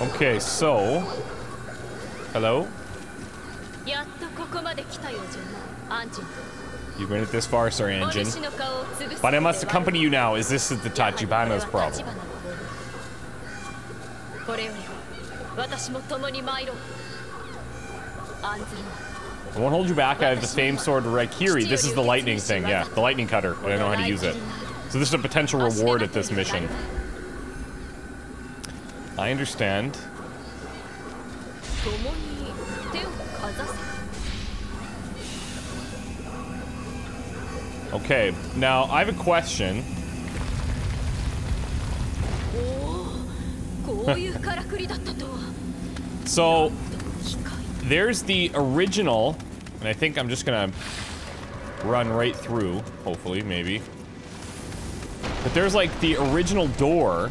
Okay, so... Hello? You made it this far, Sir Anjin. But I must accompany you now, as this is the Tachibana's problem. I won't hold you back, I have the same sword Raikiri. This is the lightning thing, yeah. The lightning cutter. I don't know how to use it. So this is a potential reward at this mission. I understand. Okay, now I have a question. so, there's the original, and I think I'm just gonna run right through, hopefully, maybe. But there's like the original door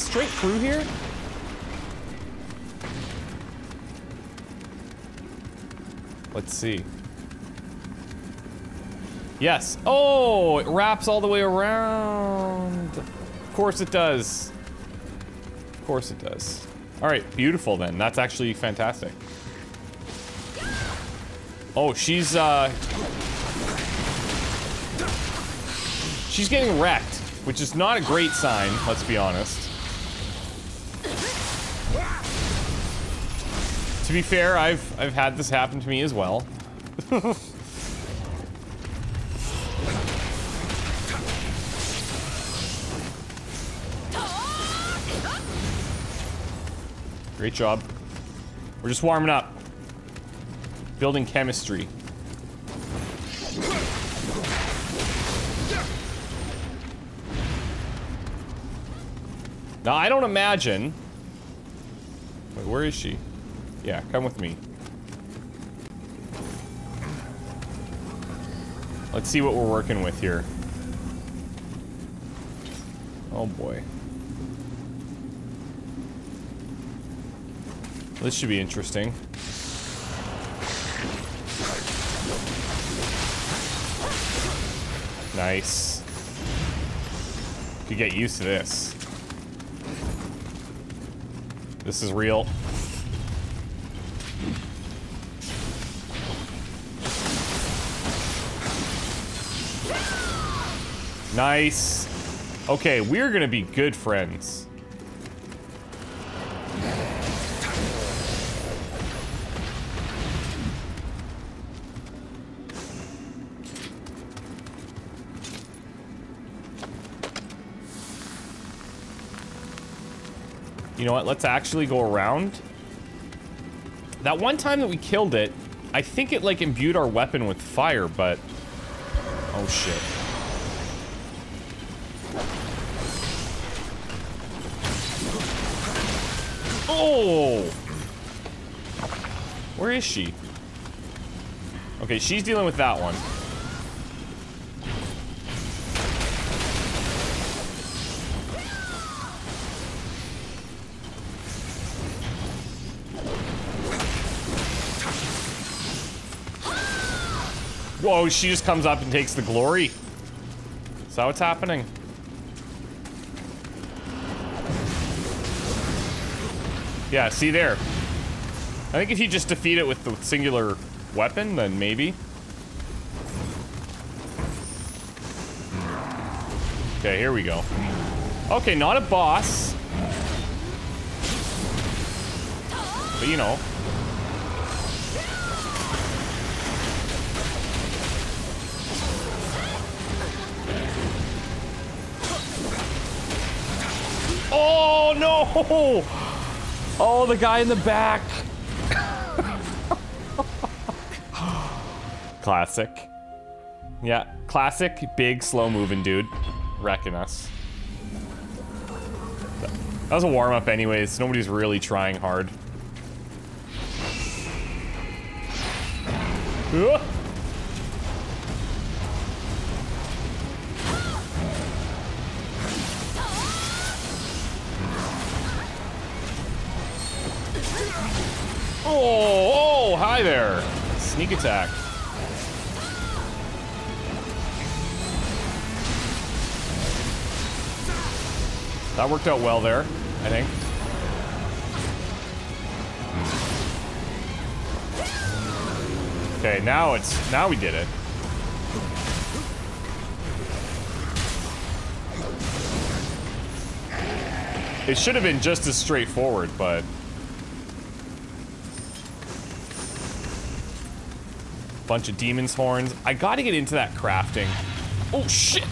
straight through here? Let's see. Yes. Oh, it wraps all the way around. Of course it does. Of course it does. All right, beautiful then. That's actually fantastic. Oh, she's uh She's getting wrecked, which is not a great sign, let's be honest. Be fair, I've I've had this happen to me as well. Great job. We're just warming up. Building chemistry. Now, I don't imagine... Wait, where is she? Yeah, come with me. Let's see what we're working with here. Oh boy. This should be interesting. Nice. Could get used to this. This is real. Nice. Okay, we're gonna be good friends. You know what? Let's actually go around. That one time that we killed it, I think it like imbued our weapon with fire, but... Oh shit. Oh! Where is she? Okay, she's dealing with that one. Whoa, she just comes up and takes the glory. Is that what's happening? Yeah, see there. I think if you just defeat it with the singular weapon, then maybe. Okay, here we go. Okay, not a boss. But you know. Oh no! Oh, the guy in the back. classic. Yeah, classic, big, slow moving dude. Wrecking us. That was a warm up, anyways. Nobody's really trying hard. Ugh. Oh, oh, hi there. Sneak attack. That worked out well there, I think. Okay, now it's now we did it. It should have been just as straightforward, but bunch of demon's horns. I got to get into that crafting. Oh shit.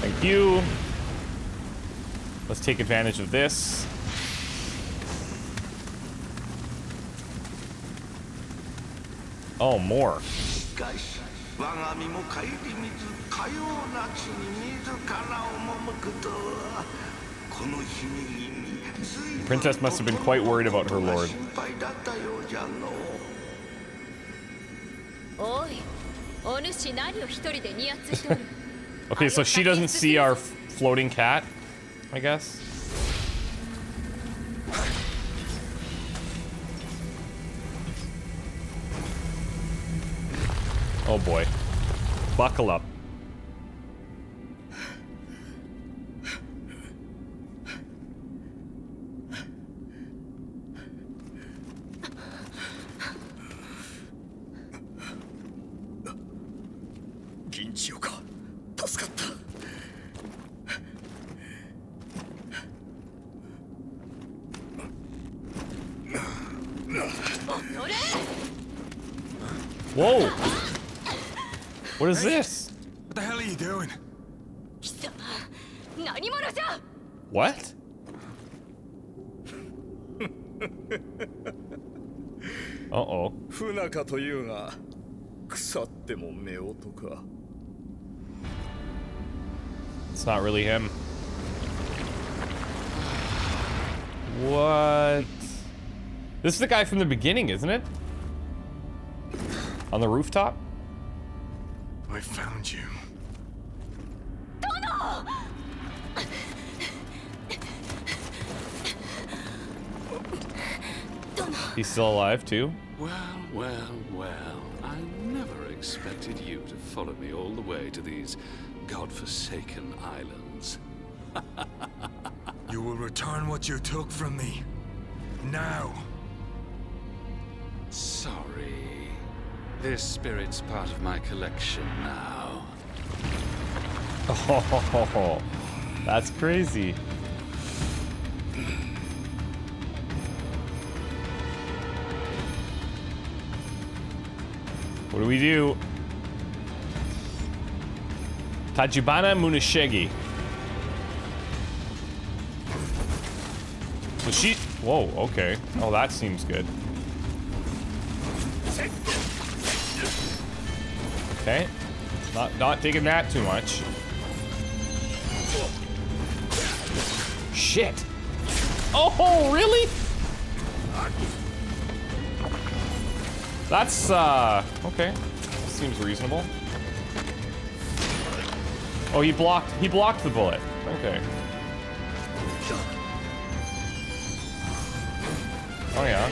Thank you. Let's take advantage of this. Oh, more. しかし我が身も顧みずかような地に自ら赴くとはこの姫君随分 Princess must have been quite worried about her lord. 心配だったようじゃのおいお主何を一人でニヤついておる Okay, so she doesn't see our f- floating cat, I guess. Oh boy. Buckle up. Uh oh. 不仲というが腐っても夫婦か It's not really him. What? This is the guy from the beginning, isn't it? On the rooftop? I found you He's still alive too? Well, well, well. I never expected you to follow me all the way to these godforsaken islands. You will return what you took from me now Sorry. This spirit's part of my collection now. Oh, that's crazy. What do we do? Tachibana Muneshige. She. Whoa, okay. Oh, that seems good. Okay. Not, not digging that too much. Shit. Oh, really? That's, uh, okay. Seems reasonable. Oh, he blocked, he blocked the bullet. Okay. Oh, yeah.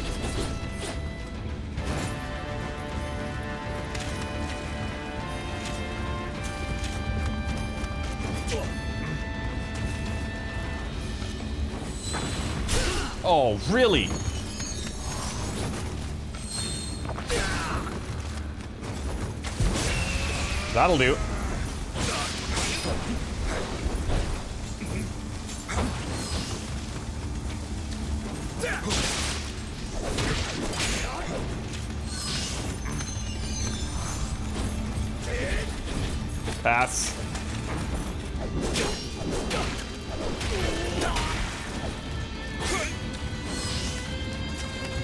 Oh, really? That'll do. Pass.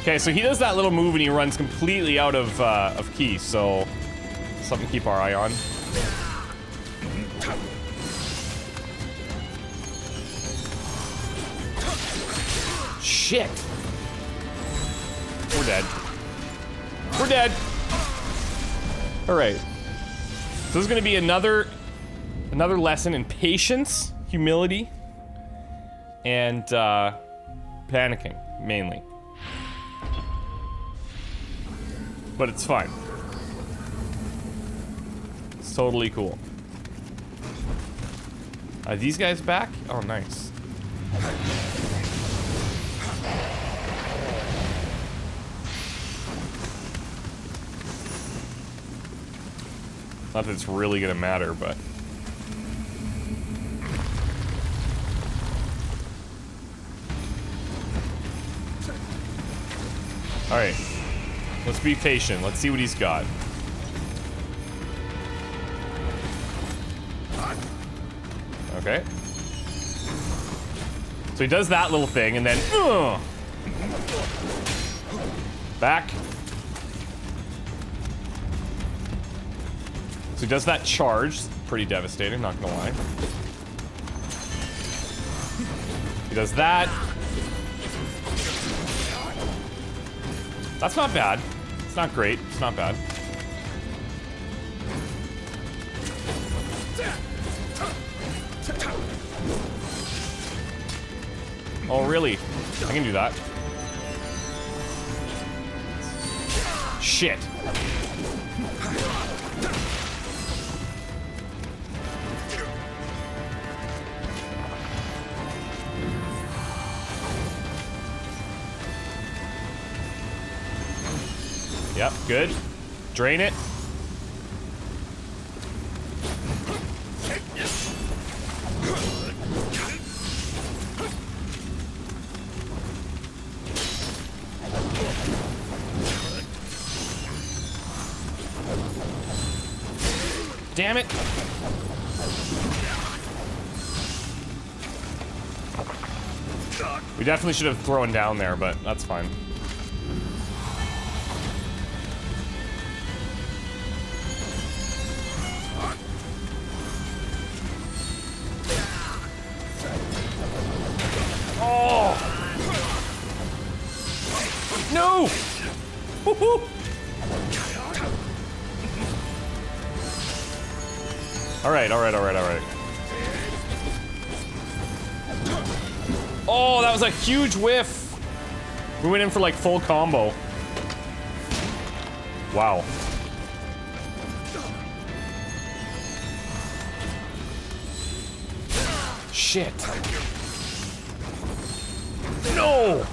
Okay, so he does that little move and he runs completely out of uh, of Ki, so something to keep our eye on. Shit. We're dead. We're dead. All right. So this is to be another another lesson in patience, humility, and uh, panicking mainly. But it's fine. It's totally cool. Are these guys back? Oh, nice. Not that it's really gonna matter, but... Alright. Let's be patient. Let's see what he's got. Okay. So he does that little thing, and then... Back. So he does that charge. Pretty devastating, not gonna lie. He does that. That's not bad. It's not great. It's not bad. Oh, really? I can do that. Shit. Yep, good. Drain it. Definitely should have thrown down there, but that's fine. Oh! No! Woohoo! All right, all right, Oh, that was a huge whiff. We went in for like full combo. Wow. Shit. No!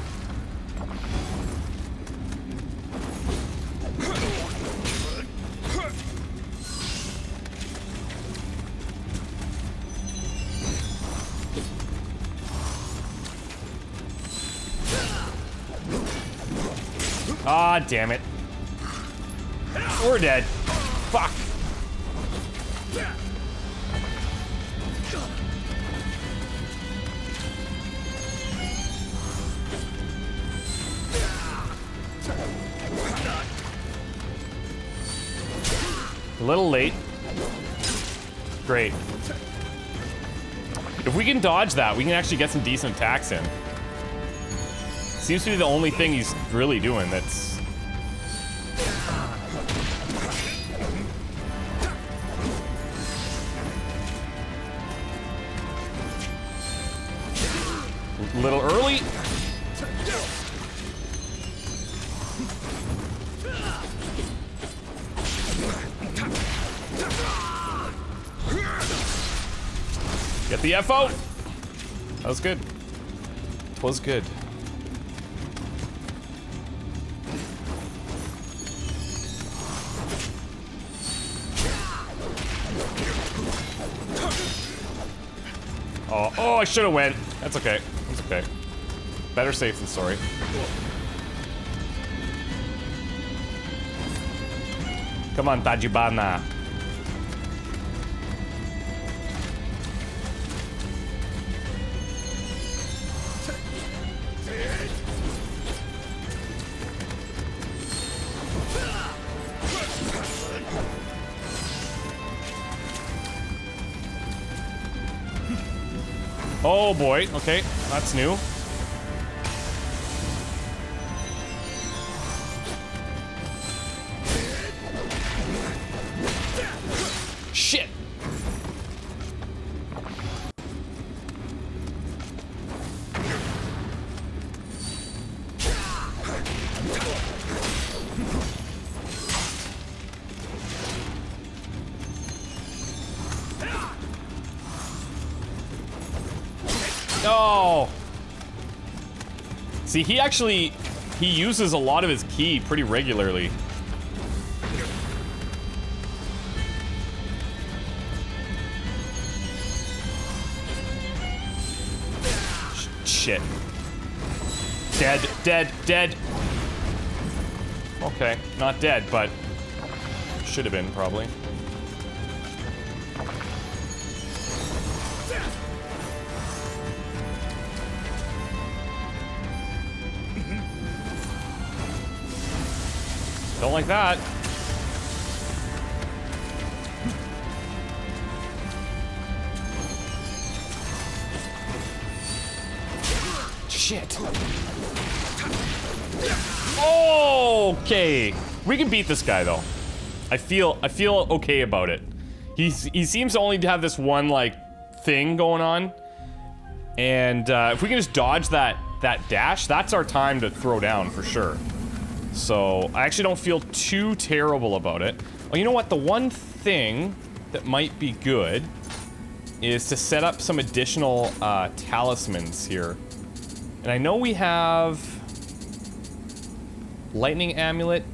Ah, damn it. We're dead. Fuck. A little late. Great. If we can dodge that, we can actually get some decent attacks in. Seems to be the only thing he's really doing that's... A little early. Get the F out. That was good. Was good. Oh, oh, I should have went. That's okay. That's okay. Better safe than sorry. Come on, Tachibana. Oh boy, okay, that's new. See, he actually, he uses a lot of his Ki pretty regularly. Shit. Dead, dead, dead. Okay, not dead, but should have been probably. Don't like that. Shit. Okay. We can beat this guy though. I feel I feel okay about it. He's he seems only to only have this one like thing going on. And uh, if we can just dodge that that dash, that's our time to throw down for sure. So I actually don't feel too terrible about it. Well, you know what? The one thing that might be good is to set up some additional uh, talismans here. And I know we have lightning amulet.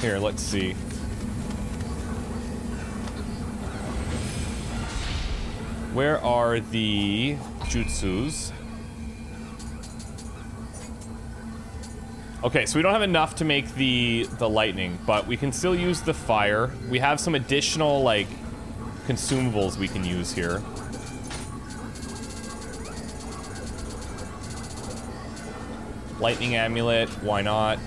Here, let's see. Where are the jutsus? Okay, so we don't have enough to make the the lightning, but we can still use the fire. We have some additional like consumables we can use here. Lightning amulet, why not?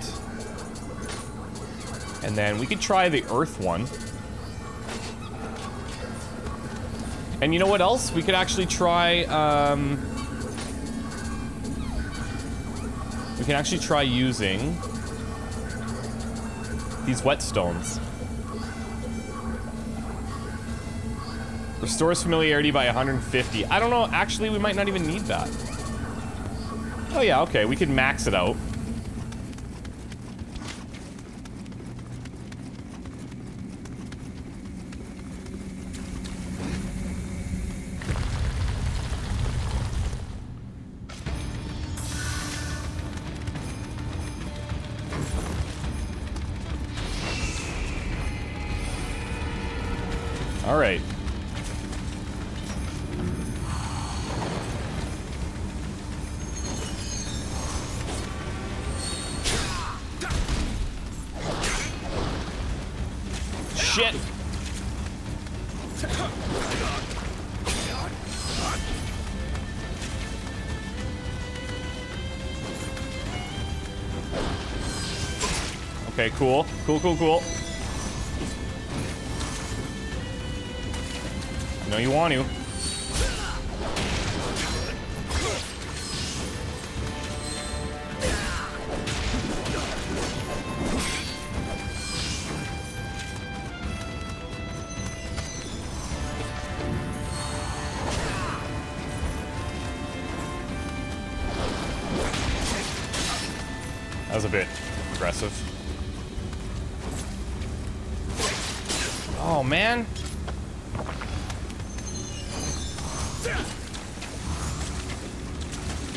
And then we could try the earth one. And you know what else? We could actually try, um... We can actually try using these whetstones. Restores familiarity by 150. I don't know, actually we might not even need that. Oh yeah, okay, we could max it out. Shit. Okay, cool. Cool, cool, cool. I know you want to.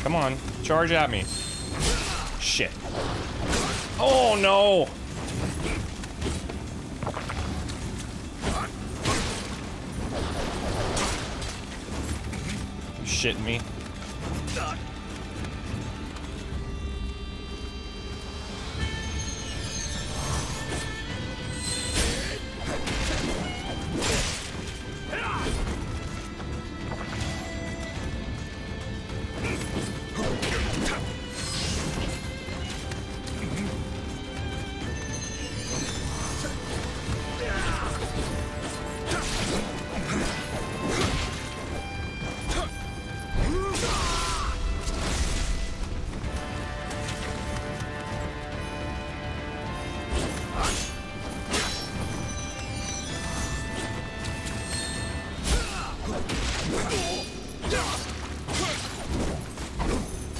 Come on, charge at me. Shit. Oh, no. Shitting me?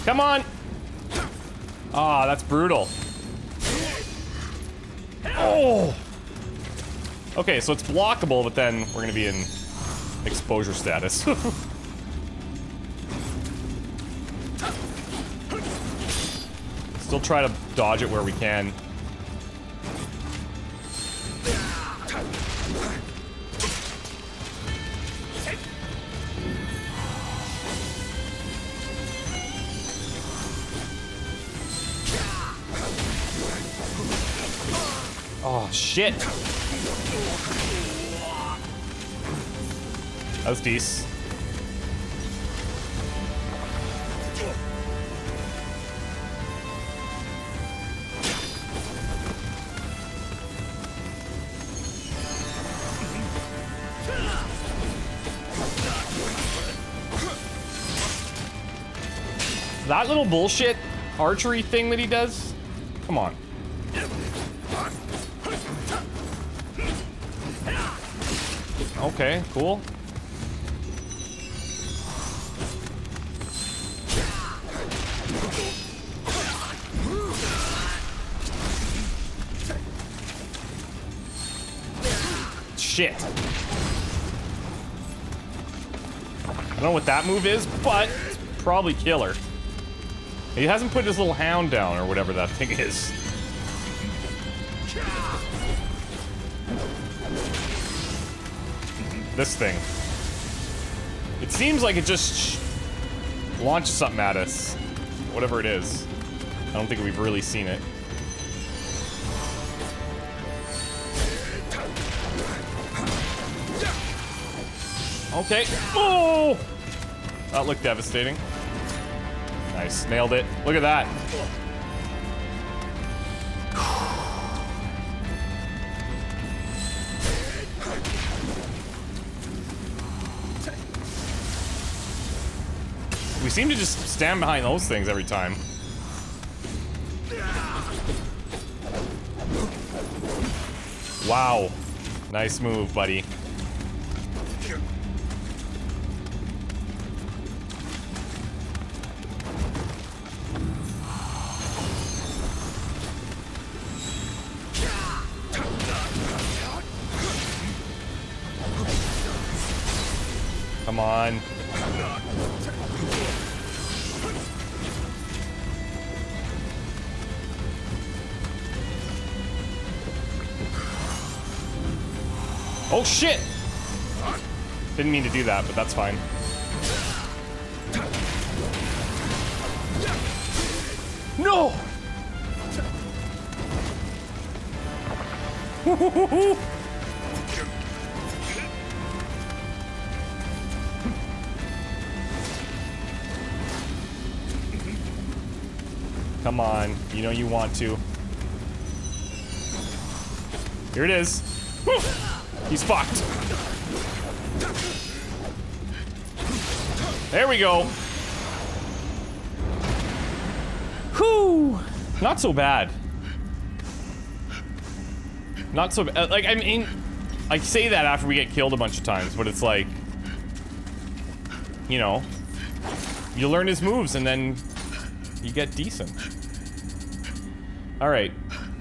Come on. Ah, that's brutal. Oh. Okay, so it's blockable, but then we're gonna be in exposure status. Still try to dodge it where we can. Shit. That was decent. That little bullshit archery thing that he does? Come on. Okay, cool. Shit. I don't know what that move is, but it's probably killer. He hasn't put his little hound down or whatever that thing is. This thing. It seems like it just launches something at us. Whatever it is. I don't think we've really seen it. Okay. Oh! That looked devastating. Nice. Nailed it. Look at that. Seem to just stand behind those things every time. Wow. Nice move, buddy. Mean to do that, but that's fine. No! Come on, you know you want to. Here it is. He's fucked. There we go. Whew. Not so bad. Not so bad. Like, I mean, I say that after we get killed a bunch of times, but it's like, you know, you learn his moves and then you get decent. All right.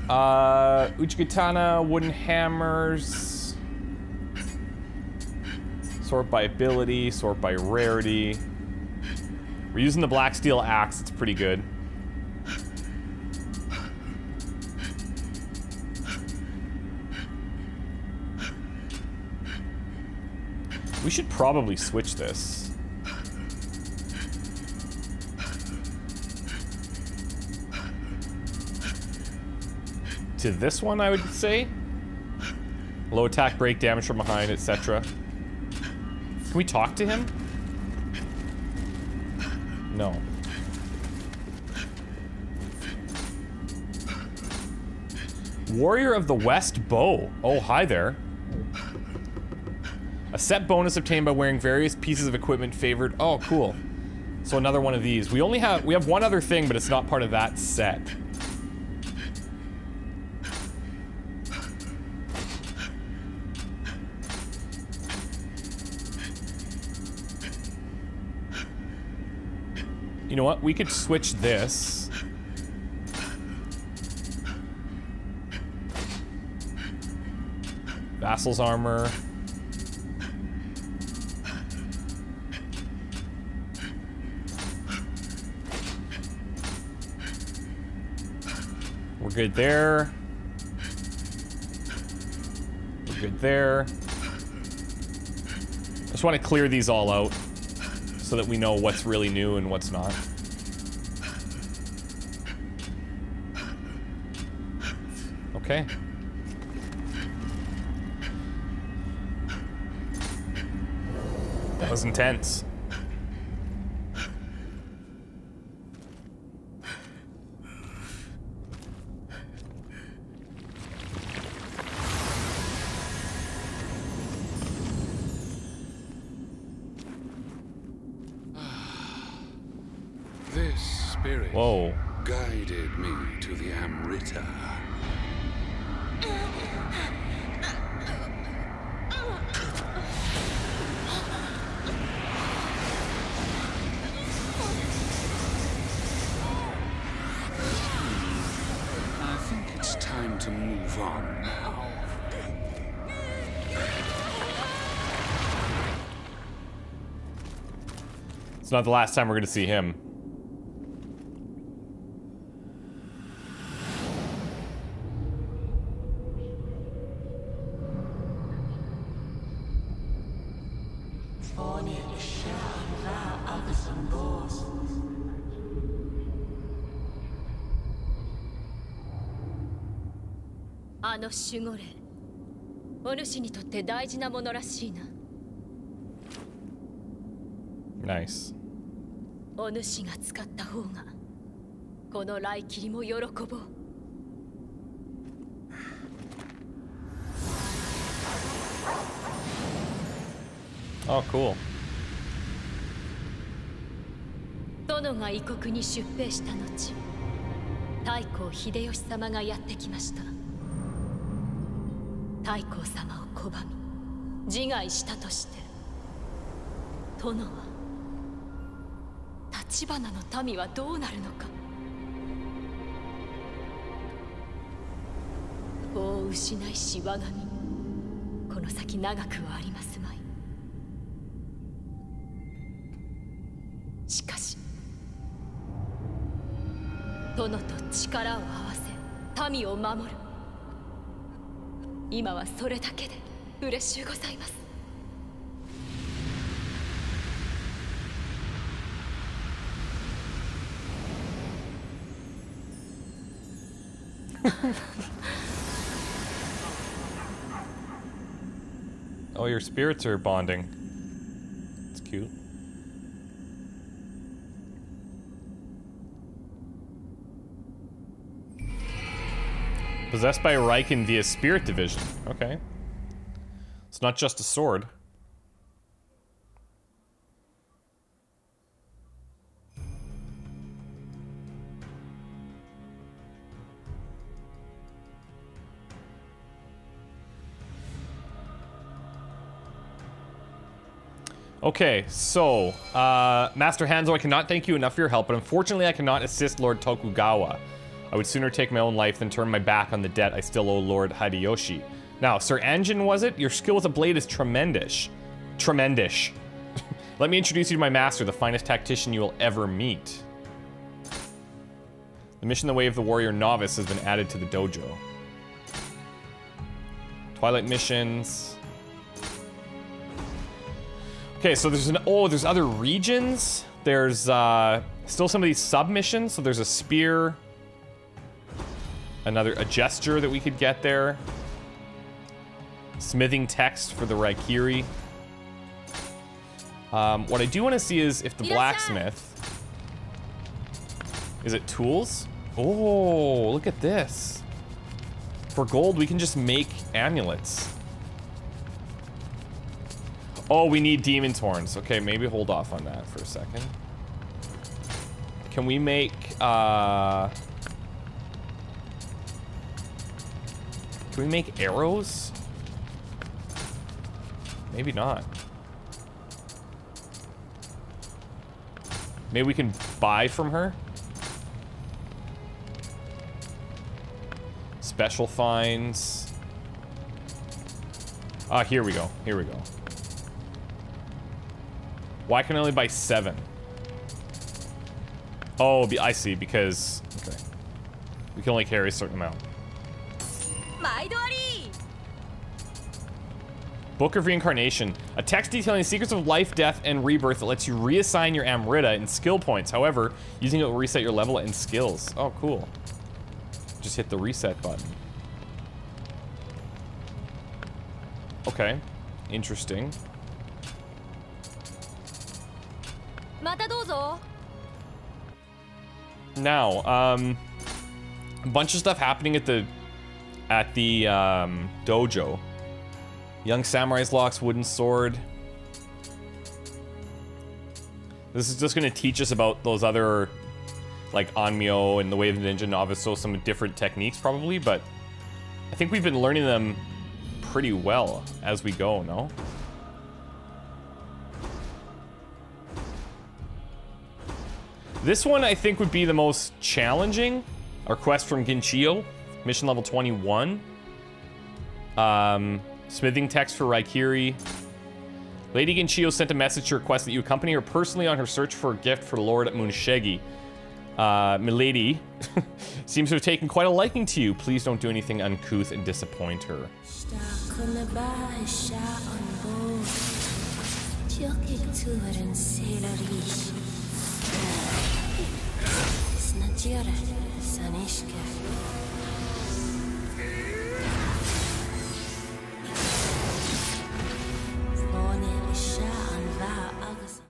Uh, Uchigatana, wooden hammers. Sort by ability, sort by rarity. We're using the black steel axe, it's pretty good. We should probably switch this. To this one, I would say. Low attack, break, damage from behind, etc. Can we talk to him? No. Warrior of the West Bow. Oh, hi there. A set bonus obtained by wearing various pieces of equipment favored. Oh, cool. So another one of these. We only have we have one other thing, but it's not part of that set. You know what? We could switch this. Vassal's armor. We're good there. We're good there. I just want to clear these all out so that we know what's really new and what's not. Okay. That was intense. This spirit Whoa. guided me to the Amrita. I think it's time to move on now. It's not the last time we're going to see him. "守護霊お主にとって大事なものらしいな Nice. お主が使った方がこの来切りも喜ぼう Oh, cool. 殿が異国に出兵した後太閤秀吉様がやってきました太閤様を拒み自害したとして殿は橘の民はどうなるのか。法を失いし我が身。この先長くはありますまい。しかし殿と力を合わせ民を守る。今はそれだけで嬉しゅうございます Oh, your spirits are bonding. It's cute. Possessed by Raikiri via Spirit Division. Okay. It's not just a sword. Okay, so, uh, Master Hanzo, I cannot thank you enough for your help, but unfortunately I cannot assist Lord Tokugawa. I would sooner take my own life than turn my back on the debt I still owe Lord Hideyoshi. Now, Sir Anjin, was it? Your skill with a blade is tremendous. Tremendous. Let me introduce you to my master, the finest tactician you will ever meet. The mission The Way of the Warrior Novice has been added to the dojo. Twilight missions. Okay, so there's an oh, there's other regions. There's uh still some of these submissions. So there's a spear, another a gesture that we could get there. Smithing text for the Raikiri. Um, what I do want to see is if the blacksmith. Is it tools? Oh, look at this. For gold, we can just make amulets. Oh, we need demon's horns. Okay, maybe hold off on that for a second. Can we make, uh... Can we make arrows? Maybe not. Maybe we can buy from her? Special finds. Ah, here we go. Here we go. Why can I only buy seven? Oh, I see, because... Okay. We can only carry a certain amount. Book of Reincarnation, a text detailing the secrets of life, death, and rebirth that lets you reassign your Amrita and skill points. However, using it will reset your level and skills. Oh, cool. Just hit the reset button. Okay. Interesting. Now, um, a bunch of stuff happening at the at the um, dojo. Young samurai's locks wooden sword. This is just going to teach us about those other, like Onmyo and the Way of the Ninja Novice, so some different techniques probably, but I think we've been learning them pretty well as we go, no? This one I think would be the most challenging. Our quest from Ginchiyo, mission level 21. Um, smithing text for Raikiri. Lady Ginchiyo sent a message to request that you accompany her personally on her search for a gift for Lord Muneshige. Uh, Milady seems to have taken quite a liking to you. Please don't do anything uncouth and disappoint her.